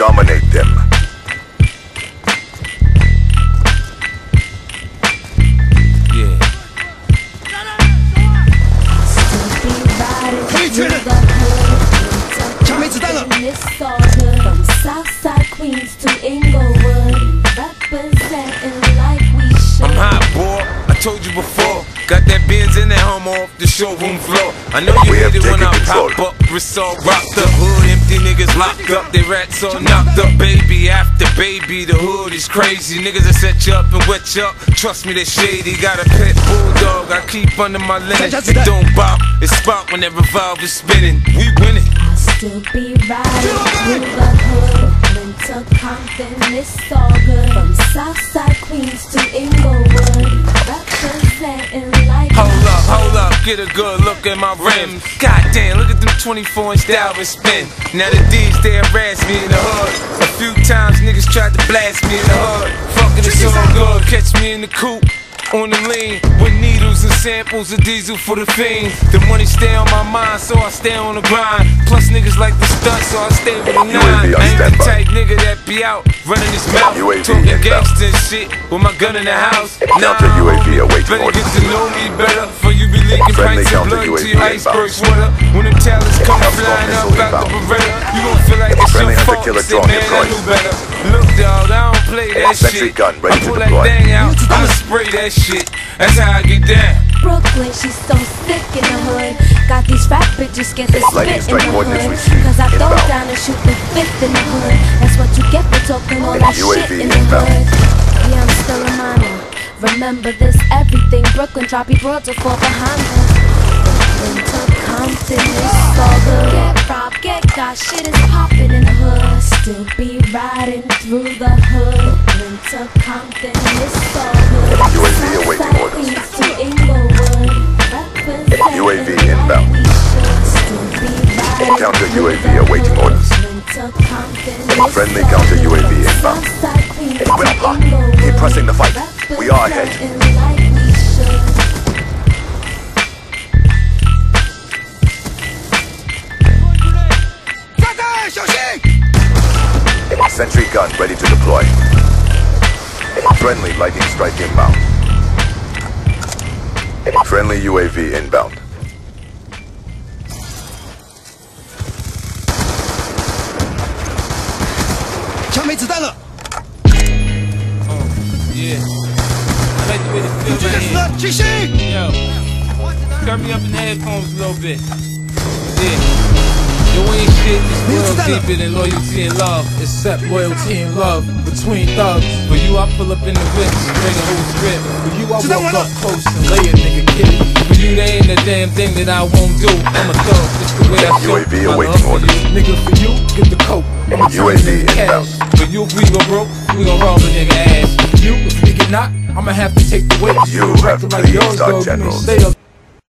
Dominate them. Yeah. From Southside Queens to Inglewood, representing like we should. I'm hot, boy. I told you before. Got that Benz in that home off the showroom floor. I know you We have hate it when taken I control. pop up. Wrists all rocked up. Hood empty, niggas locked up. They rats all knocked up. Baby after baby, the hood is crazy. Niggas that set you up and wet you up. Trust me, they shady. Got a pet bulldog. I keep under my linen. It don't bop. It's spot when that revolver's spinning. We winning. I'll still be riding through the hood. Winter Compton, it's all good. From Southside Queens to Inglewood, get a good look at my rims. Goddamn, look at them 24 inch Dalvin spin. Now the D's they harass me in the hood. A few times niggas tried to blast me in the hood. Fucking it's all good, catch me in the coupe. On the lean, with needles and samples of diesel for the fiends. The money stay on my mind, so I stay on the grind. Plus niggas like the stunt, so I stay with the nine. I ain't the type nigga that be out running his mouth, UAV talking gangsta shit with my gun in the house. Counter UAV awaiting Better get to know me better for you Friendly pints of blood to UAV your inbound. iceberg sweater. When them talents come flying up out the. Beretta, you gon' feel like it's Friendly your hunter fault. killer Say, man, I deployed. knew better. Look, dog, I don't play that shit. gun ready I pull that thing out, I'ma spray that shit. That's how I get down. Brooklyn, she's so sick in the hood. Got these fat bitches scared to spit in the hood. Cause I throw down and shoot the fifth in the hood. That's what you get for talking all that shit in the hood. Yeah, I'm still a minor. Remember this everything. Brooklyn, droppy broads will fall behind. Winter Compton, it's all good. Get robbed, get got, shit is popping in the hood. Still be riding through the hood. Compton, it's all good. UAV awaiting Southside orders. To Inglewood, UAV inbound. we should. Still be riding Counter UAV awaiting orders. Winter Compton, it's Friendly counter. UAV inbound. To Well, hot. Keep pressing the fight. We are ahead. Sentry gun ready to deploy. Friendly lightning strike inbound. Friendly UAV inbound. Oh, yeah. I like the way this feel right. Yo. Turn me up in the headphones a little bit. Yeah. Yo ain't shit, it's real deeper than loyalty and love. Except loyalty and love between thugs. For you, I pull up in the whip, bring a whole script. For you, I walk up close and lay a nigga kid. For you, there ain't a damn thing that I won't do. I'm a thug, it's the way I show UAV my awaiting love for orders. you. Nigga, for you, get the coke. I'ma turn UAV it into inbound. cash. For you, if we go broke, we gon' rob a nigga ass. You, if we get knocked, I'ma have to take the weight. You have Record like pleased yours, our though, you generals. stay up